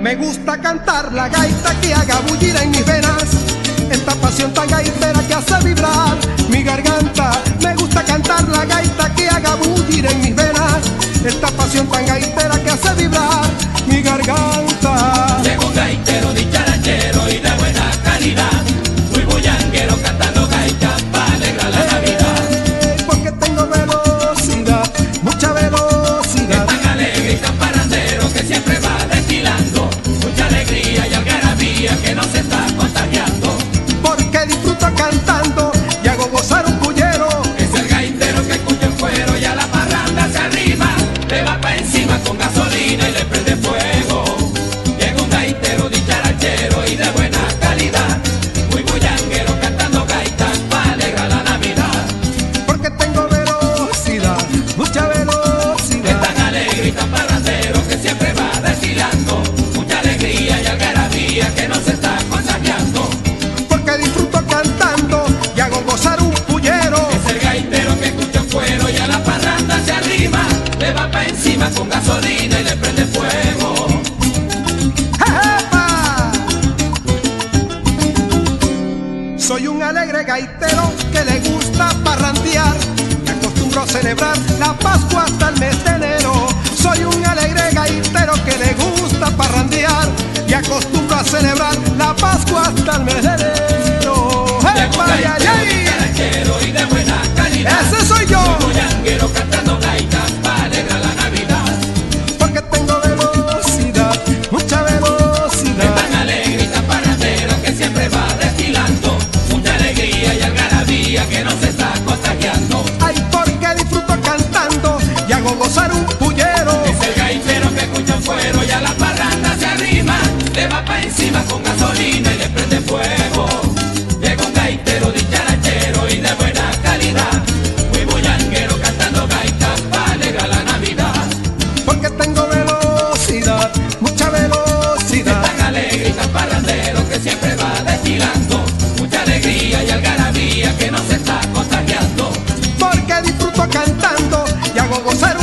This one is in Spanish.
Me gusta cantar la gaita que haga bullir en mis venas. Esta pasión tan gaitera que hace vibrar mi garganta. Me gusta cantar la gaita que haga bullir en mis venas. Esta pasión tan gaitera que hace vibrar mi garganta. Llegó un gaitero dicharachero y de buena calidad. Muy bullanguero cantando gaitas para alegrar la Navidad. Ey, porque tengo velocidad, mucha velocidad. Le va pa' encima con gasolina y le prende fuego. Soy un alegre gaitero que le gusta parrandear. Me acostumbro a celebrar la Pascua hasta el mes de enero. Soy un alegre gaitero que le gusta parrandear. Y acostumbro a celebrar la Pascua hasta el mes de enero. cantando y hago gozar